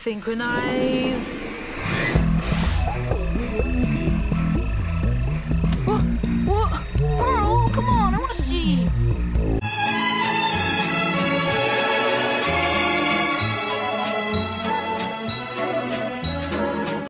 Synchronize.